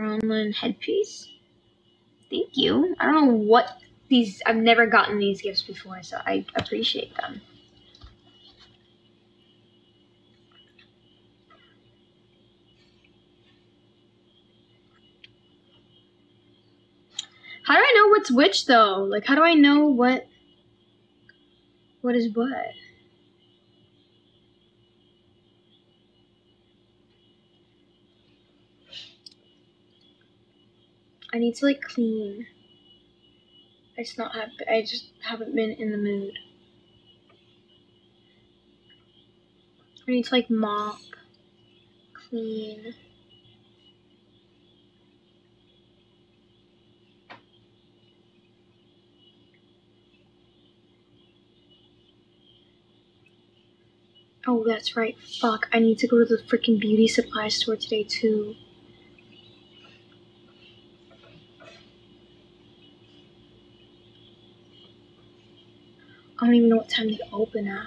Crownland headpiece. Thank you. I don't know what these. I've never gotten these gifts before, so I appreciate them. How do I know what's which though? Like, how do I know what what is what? I need to like clean. I just not have. I just haven't been in the mood. I need to like mop, clean. Oh, that's right. Fuck. I need to go to the freaking beauty supply store today too. I don't even know what time they open at.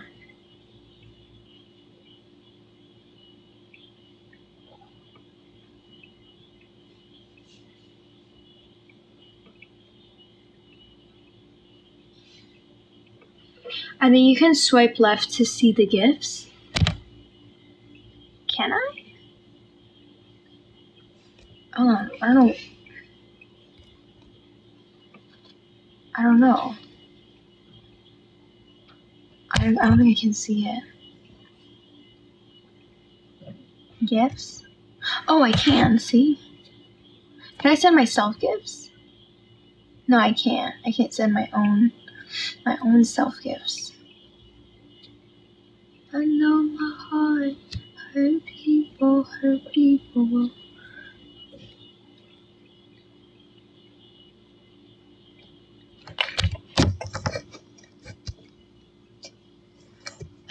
And then you can swipe left to see the gifts. Can I? Hold on, I don't. I don't know. I don't, think I can see it. Gifts? Oh, I can, see? Can I send myself gifts? No, I can't. I can't send my own my own self gifts. I know my heart hurt people, hurt people.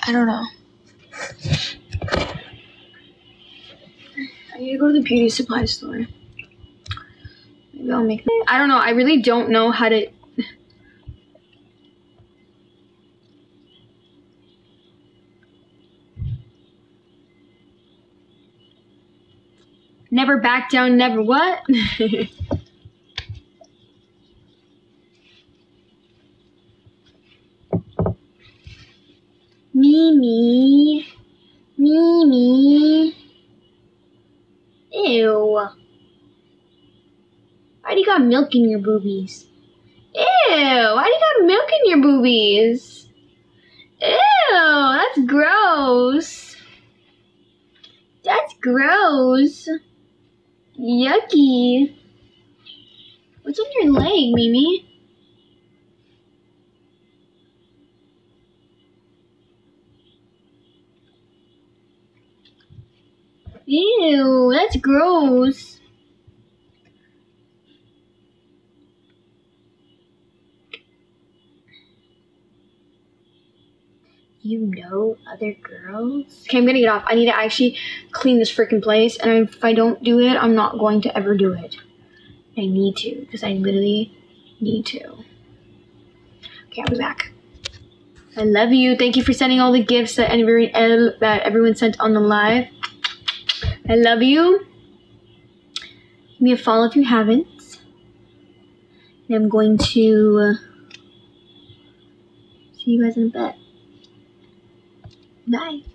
I don't know. I need to go to the beauty supply store. Maybe I'll make. I don't know. I really don't know how to. Never back down, never what? Mimi. Mimi. Ew. Why do you got milk in your boobies? Ew. Why do you got milk in your boobies? Ew. That's gross. That's gross. Yucky. What's on your leg, Mimi? Ew, that's gross. You know other girls? Okay, I'm gonna get off. I need to actually clean this freaking place, and if I don't do it, I'm not going to ever do it. I need to, because I literally need to. Okay, I'll be back. I love you. Thank you for sending all the gifts that everyone, that everyone sent on the live. I love you. Give me a follow if you haven't. And I'm going to uh, see you guys in a bit. Bye.